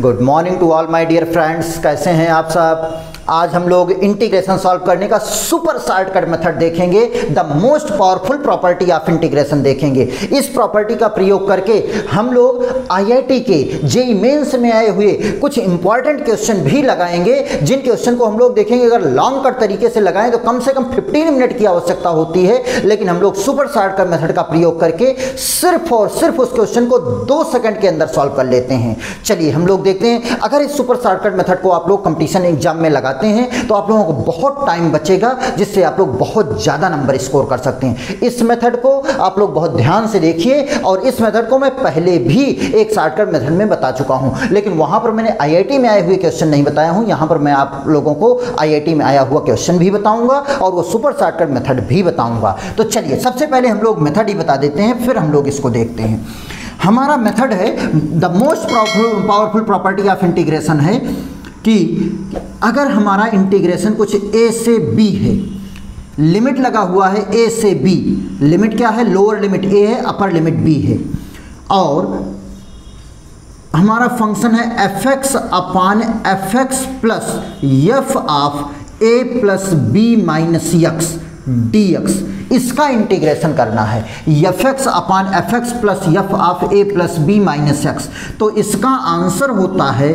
Good morning to all my dear friends कैसे हैं आप सब? आज हम लोग इंटीग्रेशन सॉल्व करने का सुपर शॉर्टकट मेथड देखेंगे the most powerful property of integration देखेंगे। इस प्रॉपर्टी का प्रयोग करके हम लोग आईआईटी के जेई मेंस में आए हुए कुछ इंपॉर्टेंट क्वेश्चन भी लगाएँगे, जिन क्वेश्चन को हम लोग देखेंगे, अगर लॉन्ग कट तरीके से लगाएँ तो कम से कम 15 मिनट की आवश्यकता होती है। लेकिन हम लोग सुपर शॉर्टकट मेथड का प्रयोग करके सिर्फ़ और सिर्फ़ उस क्वेश्चन को दो सेकंड के अंदर सॉल्व कर लेते हैं। चलिए हम लोग देखते हैं, अगर इस सुपर शॉर्टकट मेथड को आप लोग कंपटीशन एग्ज़ाम में लगाते हैं तो आप लोगों को बहुत टाइम बचेगा, जिससे आप लोग बहुत ज़्यादा नंबर स्कोर कर सकते हैं। इस मेथड को आप लोग बहुत ध्यान से देखिए, और इस मेथड को मैं पहले भी एक शॉर्टकट मेथड में बता चुका हूँ। लेकिन वहाँ पर मैंने आईआईटी में आए हुए क्वेश्चन नहीं बताया हूँ, यहाँ पर मैं आप लोगों को आईआईटी में आया हुआ क्वेश्चन भी बताऊँगा, और वो सुपर शॉर्टकट मेथड भी बताऊँगा। तो चलिए, सबसे पहले हम लोग मेथड ही बता देते हैं, फिर हम लोग इसको देखते हैं। हमारा मेथड है the most powerful property of integration है कि अगर हमारा इंटीग्रेशन कुछ ए से बी है लिमिट लगा हुआ है ए से बी लिमिट क्या है? लोअर लिमिट ए है अपर लिमिट बी है। और हमारा फ़ंक्शन है f x upon f x plus f of a plus b minus x d x इसका इंटीग्रेशन करना है। F x upon f x plus f of a plus b minus x तो इसका answer होता है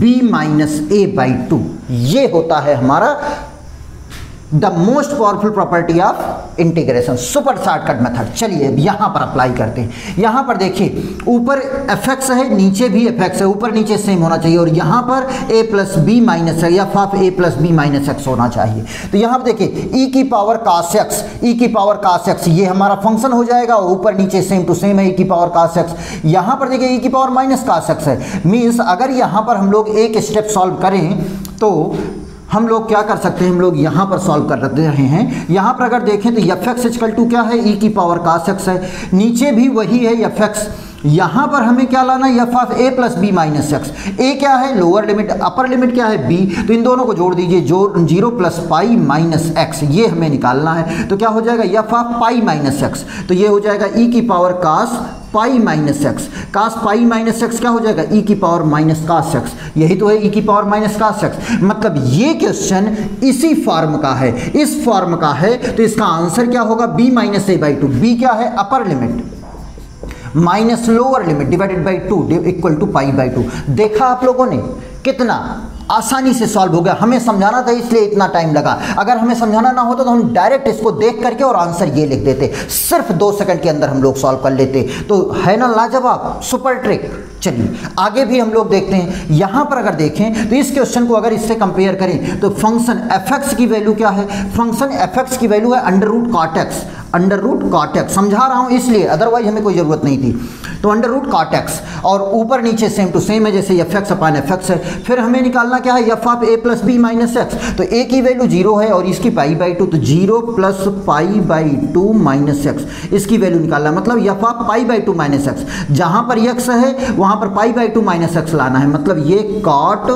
b minus a by two ये होता है हमारा the most powerful property of integration super shortcut method चलिए अब यहाँ पर अप्लाई करते हैं। यहाँ पर देखिए, ऊपर एफ़ एक्स है, नीचे भी एफ़ एक्स है, ऊपर नीचे सेम होना चाहिए और यहाँ पर a plus b minus f of a plus b minus x होना चाहिए। तो यहाँ पर देखिए ई की पावर कास एक्स ई की पावर कास एक्स ये हमारा फ़ंक्शन हो जाएगा और ऊपर नीचे सेम टू सेम है ई की पावर कास एक्स यहाँ पर देखिए ई की पावर माइनस कास एक्स है। मीन्स अगर यहाँ पर हम लोग एक स्टेप सॉल्व करें तो हम लोग क्या कर सकते हैं? हम लोग यहाँ पर सॉल्व कर रहे हैं। यहाँ पर अगर देखें तो एफ़ एक्स इजकल टू क्या है? ई e की पावर कास एक्स है। नीचे भी वही है यफ एक्स यहाँ पर हमें क्या लाना है? F of a plus b minus x a क्या है? लोअर लिमिट अपर लिमिट क्या है? बी तो इन दोनों को जोड़ दीजिए। जो zero plus pi minus x ये हमें निकालना है। तो क्या हो जाएगा? F of pi minus x तो ये हो जाएगा ई e की power cos pi minus x. Cos pi minus x क्या हो जाएगा? ई की पावर माइनस कास एक्स। यही तो है ई की पावर माइनस कास एक्स। मतलब ये क्वेश्चन इसी फॉर्म का है। इस फॉर्म का है तो इसका आंसर क्या होगा? B minus a by two b क्या है? Upper limit minus lower limit divided by two equal to pi by two देखा आप लोगों ने? कितना? आसानी से सॉल्व हो गया। हमें समझाना था, इसलिए इतना टाइम लगा। अगर हमें समझाना ना होता तो हम डायरेक्ट इसको देख करके और आंसर ये लिख देते। सिर्फ़ दो सेकंड के अंदर हम लोग सॉल्व कर लेते। तो है ना लाजवाब? सुपर ट्रिक चलिए, आगे भी हम लोग देखते हैं। यहाँ पर अगर देखें तो इस क्वेश्चन को अगर इससे कंपेयर करें तो फ़ंक्शन एफ़ की वैल्यू क्या है? फ़ंक्शन एफ़ की वैल्यू है under root cot x under root cot x समझा रहा हूँ, इसलिए। अदरवाइज़ हमें कोई ज़रूरत नहीं थी। तो अंडर रूट कॉटेक्स और ऊपर नीचे सेम टू सेम है, जैसे एफ़ एक्स अपान एफ़ है। फिर हमें निकालना क्या है? F of a plus b minus x तो ए की वैल्यू ज़ीरो है और इसकी पाई बाई टू तो zero plus pi by two minus x इसकी वैल्यू निकालना मतलब f of pi by two minus x जहाँ पर एक्स है, वहाँ पर pi by two minus x लाना है। मतलब ये cot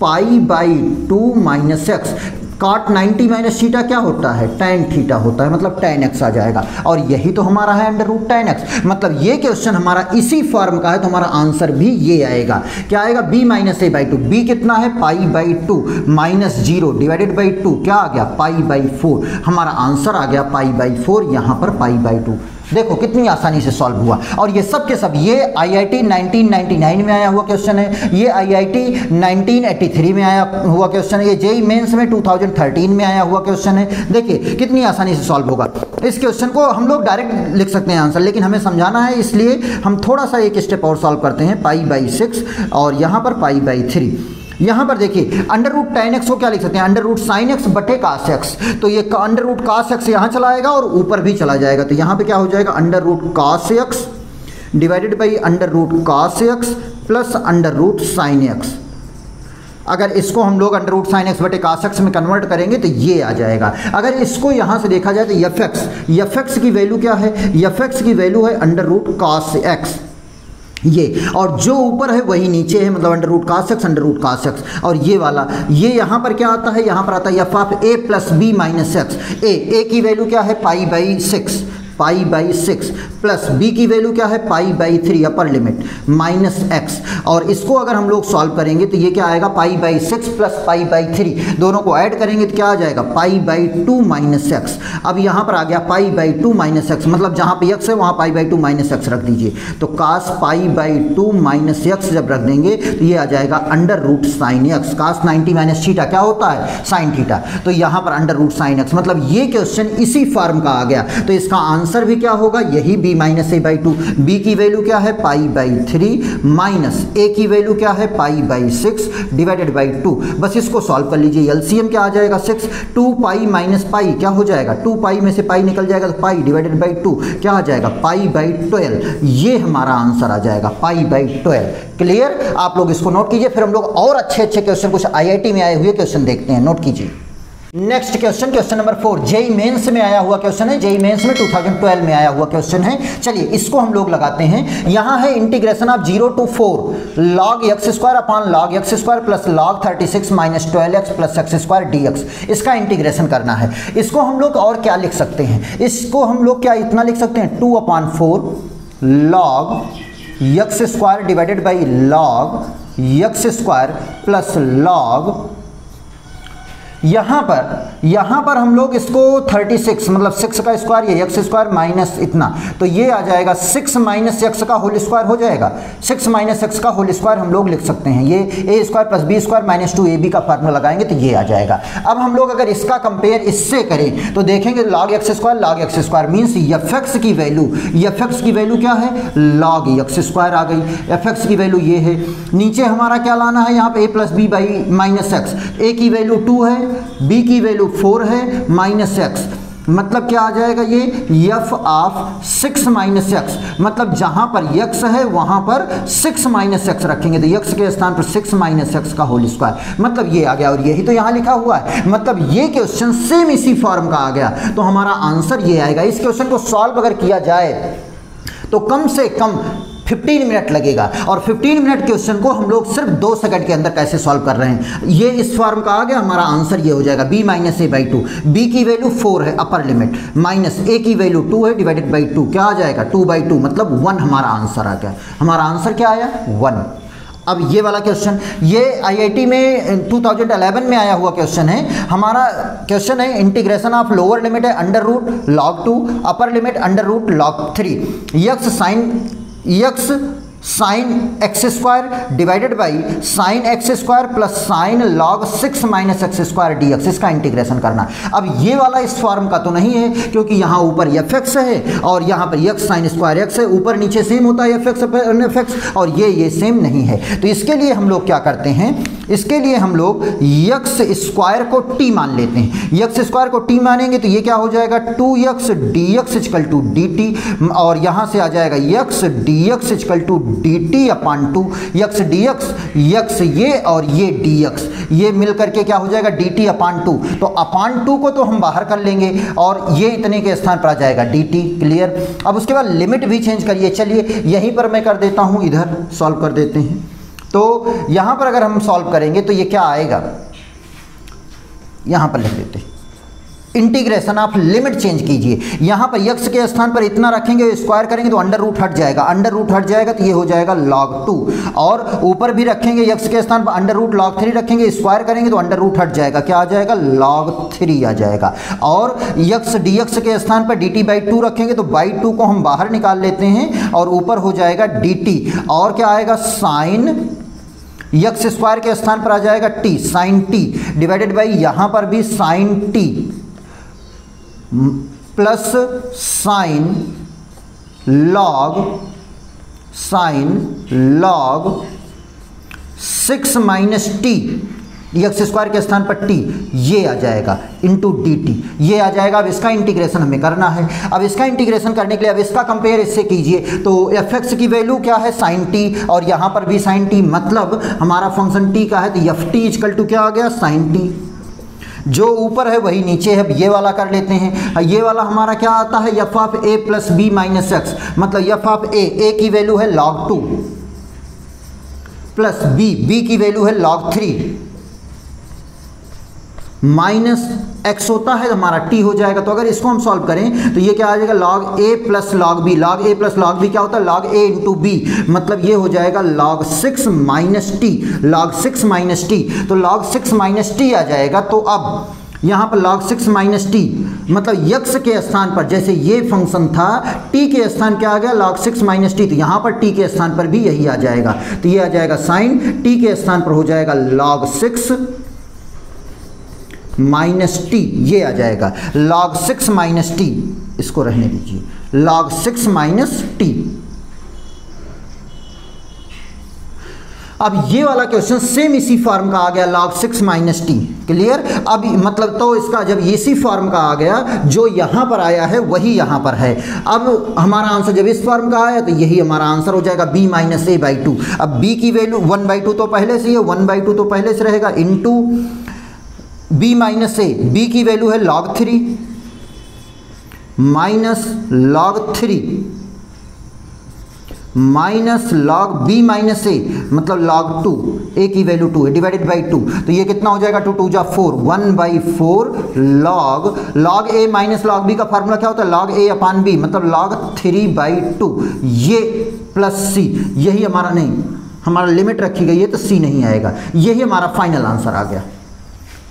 pi by two minus x cot 90 minus theta क्या होता है? टेन थीटा होता है मतलब टेन एक्स आ जाएगा। और यही तो हमारा है अंडर रूट टेन एक्स मतलब ये क्वेश्चन हमारा इसी फॉर्म का है तो हमारा आंसर भी ये आएगा। क्या आएगा? B minus a by two b कितना है? Pi by two minus zero divided by two क्या आ गया? पाई बाई फोर हमारा आंसर आ गया पाई बाई फोर यहाँ पर पाई बाई टू देखो, कितनी आसानी से सॉल्व हुआ। और ये सब के सब, ये आईआईटी 1999 में आया हुआ क्वेश्चन है, ये आईआईटी 1983 में आया हुआ क्वेश्चन है, ये जेई मेंस में 2013 में आया हुआ क्वेश्चन है। देखिए, कितनी आसानी से सॉल्व होगा। इस क्वेश्चन को हम लोग डायरेक्ट लिख सकते हैं आंसर लेकिन हमें समझाना है, इसलिए हम थोड़ा सा एक स्टेप और सॉल्व करते हैं पाई बाई सिक्स और यहाँ पर पाई बाई थ्री यहाँ पर देखिए अंडर रूट टेन एक्स को क्या लिख सकते हैं? अंडर रूट साइन एक्स बटे कास एक्स तो ये अंडर रूट कास एक्स यहाँ चला आएगा और ऊपर भी चला जाएगा। तो यहाँ पे क्या हो जाएगा? Under root cos x divided by under root cos x plus under root sine x अगर इसको हम लोग अंडर रूट साइन एक्स बटे कास एक्स में कन्वर्ट करेंगे तो ये आ जाएगा। अगर इसको यहाँ से देखा जाए तो यफ एक्स यफ एक्स की वैल्यू क्या है? यफ एक्स की वैल्यू है अंडर रूट कास एक्स ये, और जो ऊपर है वही नीचे है मतलब अंडर रूट का अंडर रूट का एक्स और ये वाला, ये यहाँ पर क्या आता है? यहाँ पर आता है f of a plus b minus x a a की वैल्यू क्या है? Pi by six pi by six plus b की वैल्यू क्या है? Pi by three, upper limit, minus x. और इसको अगर हम लोग सॉल्व करेंगे तो ये क्या आएगा? Pi by six plus pi by three. दोनों को ऐड करेंगे तो क्या आ जाएगा? Pi by two minus x. अब यहाँ पर आ गया pi by two minus x. मतलब जहाँ पे एक्स है, वहाँ pi by two minus x रख दीजिए। तो cos pi by two minus x जब रख देंगे तो ये आ जाएगा under root sine x. Cos ninety minus theta क्या होता है? Sine theta. तो यहाँ पर अंडर रूट साइन एक्स। मतलब ये क्वेश्चन इसी फॉर्म का आ गया। तो इसका आंसर भी क्या होगा? यही b minus a by two b की वैल्यू क्या है? Pi by three minus a की वैल्यू क्या है? Pi by six divided by two बस इसको सॉल्व कर लीजिए। एलसीएम क्या आ जाएगा? Six two pi minus pi क्या हो जाएगा? टू पाई में से पाई निकल जाएगा तो पाई डिवाइडेड बाई टू क्या आ जाएगा? पाई बाई ट्वेल्व ये हमारा आंसर आ जाएगा पाई बाई ट्वेल्व क्लियर आप लोग इसको नोट कीजिए, फिर हम लोग और अच्छे अच्छे क्वेश्चन कुछ आईआईटी में आए हुए क्वेश्चन देखते हैं। नोट कीजिए। Next question question number four JEE mains में आया हुआ क्वेश्चन है। जेई मेंस में 2012 में आया हुआ क्वेश्चन है। चलिए, इसको हम लोग लगाते हैं। यहाँ है integration of zero to four log x square upon log x square plus log thirty six minus twelve x plus x square d x इसका इंटीग्रेशन करना है। इसको हम लोग और क्या लिख सकते हैं? इसको हम लोग क्या इतना लिख सकते हैं? Two upon four log x square divided by log x square plus log यहाँ पर यहाँ पर हम लोग इसको 36 मतलब 6 का स्क्वायर ये एक्स स्क्वायर माइनस इतना। तो ये आ जाएगा 6 माइनस एक्स का होल स्क्वायर हो जाएगा। 6 माइनस एक्स का होल स्क्वायर हम लोग लिख सकते हैं। ये a square plus b square minus two a b का फार्मूला लगाएँगे तो ये आ जाएगा। अब हम लोग अगर इसका कंपेयर इससे करें तो देखेंगे log x square log x square means x की वैल्यू एक्स की वैल्यू क्या है? लॉग एक्स स्क्वायर आ गई। एफ़ की वैल्यू ये है। नीचे हमारा क्या लाना है? यहाँ पे a plus b by minus x a की वैल्यू टू है। बी की वैल्यू फोर है माइनस एक्स मतलब क्या आ जाएगा ये? F of six minus x मतलब जहाँ पर यक्स है, वहाँ पर सिक्स माइनस एक्स रखेंगे। तो यक्स के स्थान पर सिक्स माइनस एक्स का होल स्क्वायर मतलब ये आ गया और यही तो यहाँ लिखा हुआ है। मतलब ये क्वेश्चन सेम इसी फॉर्म का आ गया। तो हमारा आंसर ये आएगा। इस क्वेश्चन को सॉल्व अगर किया जाए तो कम से कम 15 मिनट लगेगा। और 15 मिनट क्वेश्चन को हम लोग सिर्फ़ दो सेकंड के अंदर कैसे सॉल्व कर रहे हैं? ये इस फॉर्म का आ गया, हमारा आंसर ये हो जाएगा। B minus a by two b की वैल्यू फोर है अपर लिमिट माइनस ए की वैल्यू टू है डिवाइडेड बाई टू क्या आ जाएगा? टू बाई टू मतलब वन हमारा आंसर आ गया। हमारा आंसर क्या आया? वन अब ये वाला क्वेश्चन ये आईआईटी में 2011 में आया हुआ क्वेश्चन है। हमारा क्वेश्चन है इंटीग्रेशन ऑफ़ लोअर लिमिट है under root log two upper limit under root log three x sine x sine x square divided by sine x square plus sine log six minus x square d x, इसका integration करना। अब ये वाला इस form का तो नहीं है, क्योंकि यहाँ ऊपर एफ़ एक्स है और यहाँ पर यक्स साइन स्क्वायर एक्स है, ऊपर नीचे सेम होता है एफ़ एक्स एफ़ एक्स और ये ये सेम नहीं है। तो इसके लिए हम लोग क्या करते हैं, इसके लिए हम लोग यक्स स्क्वायर को टी मान लेते हैं। यक्स स्क्वायर को टी मानेंगे तो ये क्या हो जाएगा two x d x equal to d t और यहाँ से आ जाएगा x d x equal to d t upon two x d x x ये और ये डी एक्स ये मिल करके क्या हो जाएगा? डी टी अपान टू तो अपान टू को तो हम बाहर कर लेंगे और ये इतने के स्थान पर आ जाएगा। डी टी क्लियर अब उसके बाद लिमिट भी चेंज करिए। चलिए, यहीं पर मैं कर देता हूँ, इधर सॉल्व कर देते हैं। तो यहाँ पर अगर हम सॉल्व करेंगे तो ये क्या आएगा? यहाँ पर लिख देते इंटीग्रेशन ऑफ़ लिमिट चेंज कीजिए। यहाँ पर यक्स के स्थान पर इतना रखेंगे स्क्वायर करेंगे तो अंडर रूट हट जाएगा। अंडर रूट हट जाएगा तो ये हो जाएगा लॉग टू और ऊपर भी रखेंगे यक्स के स्थान पर अंडर रूट लॉग थ्री रखेंगे स्क्वायर करेंगे तो अंडर रूट हट जाएगा। क्या आ जाएगा? लॉग थ्री आ जाएगा। और यक्स डी के स्थान पर डी टी बाई टू रखेंगे तो बाई टू को हम बाहर निकाल लेते हैं, और ऊपर हो जाएगा डी टी और क्या आएगा? साइन यक्स स्क्वायर के स्थान पर आ जाएगा t sine t divided by यहाँ पर भी sine t plus sine log sine log, six minus t x square के स्थान पर टी, ये आ जाएगा इंटू डी टी ये आ जाएगा, अब इसका इंटीग्रेशन हमें करना है। अब इसका इंटीग्रेशन करने के लिए अब इसका कंपेयर इससे कीजिए। तो एफ़ एक्स की वैल्यू क्या है? साइन टी और यहाँ पर भी साइन टी मतलब हमारा फ़ंक्शन टी का है तो एफ़ टी इजकल टू क्या आ गया? साइन टी जो ऊपर है वही नीचे है ये वाला कर लेते हैं। ये वाला हमारा क्या आता है? F of a plus b minus x. मतलब यफ ऑफ़ ए ए की वैल्यू है log two. Plus b b की वैल्यू है लॉग थ्री। माइनस एक्स होता है तो हमारा टी हो जाएगा। तो अगर इसको हम सॉल्व करें तो ये क्या आ जाएगा? Log a plus log b log a plus log b क्या होता है? लॉग ए इंटू बी मतलब ये हो जाएगा log six minus t log six minus t तो लॉग सिक्स माइनस टी आ जाएगा। तो अब, यहाँ पर लॉग सिक्स माइनस टी मतलब यक्स के स्थान पर, जैसे ये फ़ंक्शन था टी के स्थान क्या आ गया? लॉग सिक्स माइनस टी तो यहाँ पर टी के स्थान पर भी यही आ जाएगा। तो ये आ जाएगा साइन टी के स्थान पर हो जाएगा लॉग सिक्स माइनस टी, ये आ जाएगा। लॉग सिक्स माइनस टी, इसको रहने दीजिए। Log six minus t. अब ये वाला क्वेश्चन सेम इसी फॉर्म का आ गया log six minus t. Clear अब मतलब तो इसका जब इसी फॉर्म का आ गया, जो यहाँ पर आया है, वही यहाँ पर है। अब हमारा आंसर जब इस फॉर्म का आया तो यही हमारा आंसर हो जाएगा b minus a by two अब बी की वैल्यू वन बाई टू तो पहले से ही है वन बाई टू तो पहले से रहेगा into b minus a b की वैल्यू है log three minus log three minus log b minus a मतलब लॉग टू ए की वैल्यू टू है. डिवाइडेड बाई टू तो ये कितना हो जाएगा? टू टू जा four one by four log log a minus log b का फार्मूला क्या होता है? लॉग ए अपान बी मतलब लॉग थ्री बाई टू ये प्लस सी यही हमारा नहीं. हमारा लिमिट रखी गई है तो सी नहीं आएगा. यही हमारा फाइनल आंसर आ गया.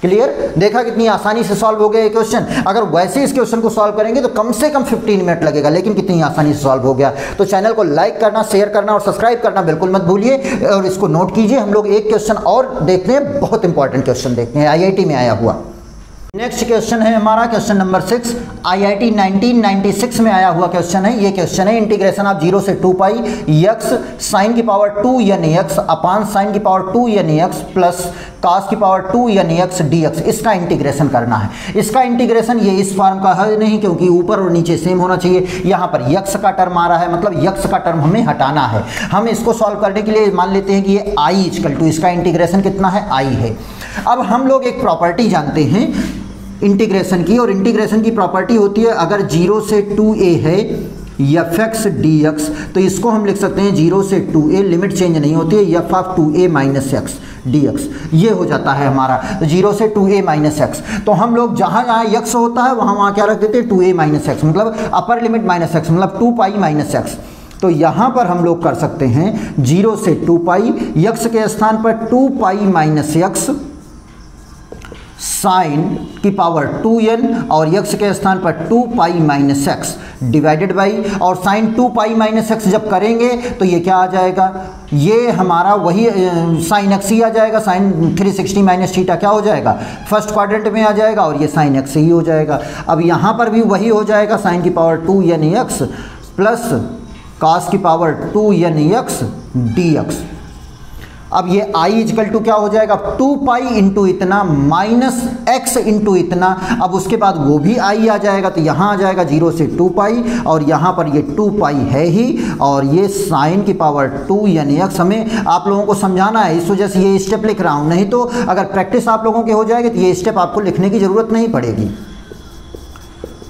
क्लियर देखा कितनी आसानी से सॉल्व हो गया ये क्वेश्चन अगर वैसे इस क्वेश्चन को सॉल्व करेंगे तो कम से कम 15 मिनट लगेगा, लेकिन कितनी आसानी से सॉल्व हो गया. तो चैनल को लाइक करना शेयर करना और सब्सक्राइब करना बिल्कुल मत भूलिए. और इसको नोट कीजिए, हम लोग एक क्वेश्चन और देखते हैं, बहुत इंपॉर्टेंट क्वेश्चन देखते हैं. आईआईटी में आया हुआ. नेक्स्ट क्वेश्चन है हमारा क्वेश्चन नंबर सिक्स आईआईटी 1996 में आया हुआ क्वेश्चन है। ये क्वेश्चन है इंटीग्रेशन ऑफ़ ज़ीरो से टू पाई यक्स साइन की power two n x upon sine की power two n x plus cos की power two n x d x इसका इंटीग्रेशन करना है। इसका इंटीग्रेशन ये इस फॉर्म का है नहीं, क्योंकि ऊपर और नीचे सेम होना चाहिए। यहाँ पर यक्स का टर्म आ रहा है मतलब यक्स का टर्म हमें हटाना है। हम इसको सॉल्व करने के लिए मान लेते हैं कि ये आई इजकल टू इसका इंटीग्रेशन कितना है? आई है। अब हम लोग एक प्रॉपर्टी जानते हैं। इंटीग्रेशन की, और इंटीग्रेशन की प्रॉपर्टी होती है अगर ज़ीरो से टू ए है एफ़ एक्स डी एक्स तो इसको हम लिख सकते हैं ज़ीरो से टू ए लिमिट चेंज नहीं होती है f of two a minus x d x ये हो जाता है हमारा तो ज़ीरो से टू ए माइनस एक्स तो हम लोग जहाँ जहाँ यक्स होता है, वहाँ वहाँ क्या रख देते हैं? टू ए माइनस एक्स मतलब अपर लिमिट माइनस एक्स मतलब टू पाई माइनस एक्स तो यहाँ पर हम लोग कर सकते हैं ज़ीरो से टू पाई यक्स के स्थान पर two pi minus x sine की पावर टू एन और यक्स के स्थान पर two pi minus x divided by और sine two pi minus x जब करेंगे तो ये क्या आ जाएगा? ये हमारा वही साइन एक्स ही आ जाएगा, sine three sixty minus theta क्या हो जाएगा? फ़र्स्ट क्वाड्रेंट में आ जाएगा और ये साइन एक्स ही हो जाएगा। अब यहाँ पर भी वही हो जाएगा, साइन की power two n x plus cos की power two n x d x. अब ये i इजकल टू क्या हो जाएगा? टू पाई इंटू इतना माइनस एक्स इंटू इतना। अब उसके बाद वो भी i आ जाएगा तो यहाँ आ जाएगा ज़ीरो से टू पाई और यहाँ पर ये टू पाई है ही, और ये साइन की पावर टू यानी एक्स हमें आप लोगों को समझाना है, इस वजह से ये स्टेप लिख रहा हूँ। नहीं तो अगर प्रैक्टिस आप लोगों के हो जाएगी तो ये स्टेप आपको लिखने की ज़रूरत नहीं पड़ेगी।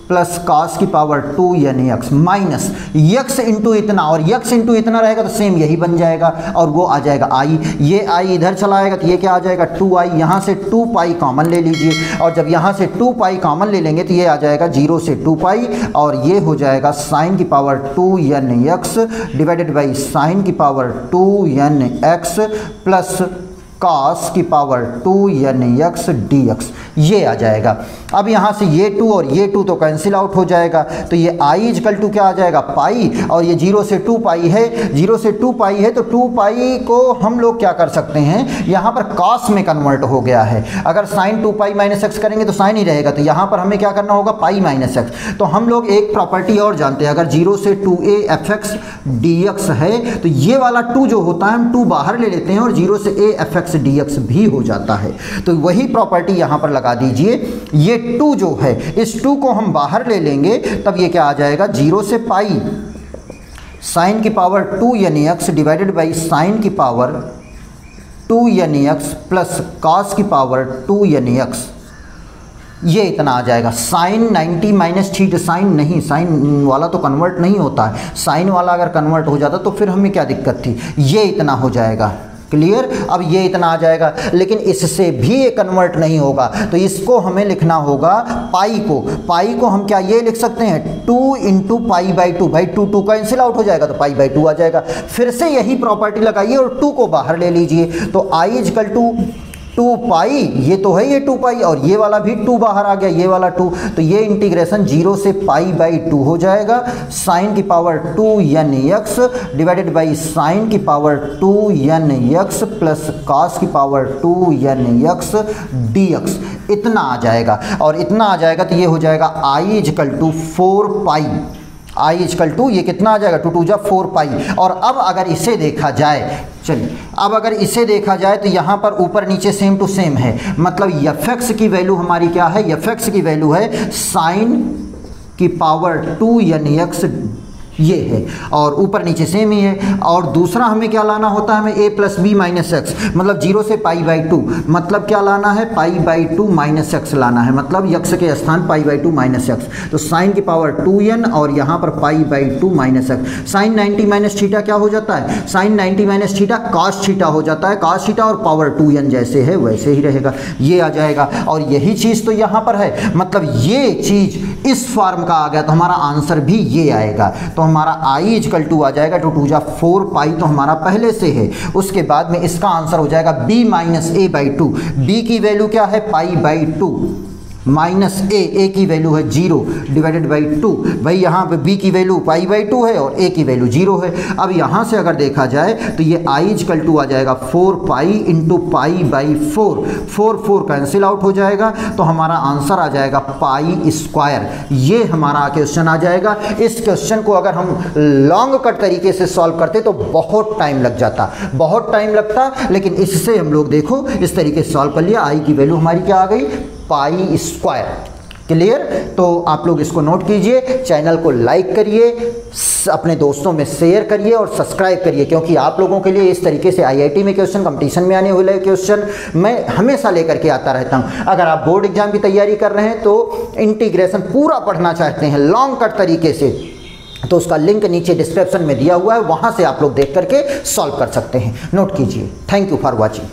प्लस कास की पावर टू यानी एक्स माइनस यक्स इंटू इतना और यक्स इंटू इतना रहेगा तो सेम यही बन जाएगा और वो आ जाएगा आई ये आई इधर चला आएगा तो ये क्या आ जाएगा? टू आई यहाँ से टू पाई कॉमन ले लीजिए और जब यहाँ से टू पाई कॉमन ले लेंगे तो ये आ जाएगा ज़ीरो से टू पाई और ये हो जाएगा साइन की power two n x divided by sine की power two n x plus cos की power two n x d x ये आ जाएगा। अब यहाँ से ये टू और ये टू तो कैंसिल आउट हो जाएगा। तो ये आई इजकल टू क्या आ जाएगा? पाई और ये ज़ीरो से टू पाई है। ज़ीरो से टू पाई है तो टू पाई को हम लोग क्या कर सकते हैं? यहाँ पर कॉस में कन्वर्ट हो गया है। अगर sine two pi minus x करेंगे तो साइन ही रहेगा। तो यहाँ पर हमें क्या करना होगा? पाई माइनस एक्स तो हम लोग एक प्रॉपर्टी और जानते हैं। अगर ज़ीरो से two a f x d x है तो ये वाला टू जो होता है, हम टू बाहर ले लेते हैं और ज़ीरो से a f x d x भी हो जाता है। तो वही प्रॉपर्टी यहाँ पर लगा दीजिए। ये टू जो है, इस टू को हम बाहर ले लेंगे, तब ये क्या आ जाएगा? ज़ीरो से पाई। साइन की पावर टू यानी एक्स डिवाइडेड बाई साइन की पावर टू यानी एक्स प्लस कॉस की पावर टू यानी एक्स। ये इतना आ जाएगा। साइन 90 माइनस थीट साइन नहीं, साइन वाला तो कन्वर्ट नहीं होता। है साइन वाला अगर कन्वर्ट हो जाता तो फिर हमें क्या दिक्कत थी? ये इतना हो जाएगा। क्लियर? अब ये इतना आ जाएगा। लेकिन इससे भी ये कन्वर्ट नहीं होगा। तो इसको हमें लिखना होगा पाई को। पाई को हम क्या ये लिख सकते हैं? Two into pi by two भाई टू टू कैंसिल आउट हो जाएगा तो पाई बाई टू आ जाएगा। फिर से यही प्रॉपर्टी लगाइए और टू को बाहर ले लीजिए। तो I is equal to two pi, ये तो है ये टू पाई, और ये वाला भी टू बाहर आ गया, ये वाला टू। तो ये इंटीग्रेशन ज़ीरो से पाई बाई टू हो जाएगा। साइन की power two n x divided by sine की power two n x plus cos की power two n x d x. इतना आ जाएगा। और इतना आ जाएगा तो ये हो जाएगा I is equal to four pi. I is equal to ये कितना आ जाएगा? टू टू जब फोर पाई और अब अगर इसे देखा जाए, चलिए, अब अगर इसे देखा जाए तो यहाँ पर ऊपर नीचे सेम टू सेम है। मतलब यफेक्स की वैल्यू हमारी क्या है? यफेक्स की वैल्यू है साइन की पावर टू यानी एक्स ये है। और ऊपर नीचे सेम ही है। और दूसरा हमें क्या लाना होता है? हमें a plus b minus x मतलब ज़ीरो से पाई बाई टू मतलब क्या लाना है? Pi by two minus x लाना है। मतलब यक्स के स्थान pi by two minus x तो साइन की पावर टू एन और यहाँ पर pi by two minus x sine ninety minus theta क्या हो जाता है? Sine ninety minus theta cos theta हो जाता है। कास्ट छीटा और पावर टू एन जैसे है, वैसे ही रहेगा। ये आ जाएगा। और यही चीज़ तो यहाँ पर है। मतलब ये चीज़ इस फॉर्म का आ गया तो हमारा आंसर भी ये आएगा। तो हमारा आई इजकल टू आ जाएगा टू टू जा फोर पाई तो हमारा पहले से है। उसके बाद में इसका आंसर हो जाएगा b minus a by two b की वैल्यू क्या है? Pi by two minus a a की वैल्यू है ज़ीरो डिवाइडेड बाई टू। भाई यहाँ पे बी की वैल्यू पाई बाई टू है और ए की वैल्यू ज़ीरो है। अब यहाँ से अगर देखा जाए तो ये आई इजकल टू आ जाएगा four pi into pi by four four four cancel out हो जाएगा तो हमारा आंसर आ जाएगा पाई स्क्वायर ये हमारा क्वेश्चन आ जाएगा। इस क्वेश्चन को अगर हम लॉन्ग कट तरीके से सॉल्व करते तो बहुत टाइम लग जाता। बहुत टाइम लगता, लेकिन इससे हम लोग देखो, इस तरीके से सॉल्व कर लिया। आई की वैल्यू हमारी क्या आ गई? पाई स्क्वायर क्लियर तो आप लोग इसको नोट कीजिए चैनल को लाइक करिए अपने दोस्तों में शेयर करिए और सब्सक्राइब करिए, क्योंकि आप लोगों के लिए इस तरीके से आईआईटी में क्वेश्चन कंपटीशन में आने वाले क्वेश्चन मैं हमेशा लेकर के आता रहता हूँ। अगर आप बोर्ड एग्ज़ाम की तैयारी कर रहे हैं तो इंटीग्रेशन पूरा पढ़ना चाहते हैं लॉन्ग कट तरीके से तो उसका लिंक नीचे डिस्क्रिप्शन में दिया हुआ है, वहाँ से आप लोग देख करके सॉल्व कर सकते हैं। नोट कीजिए। Thank you for watching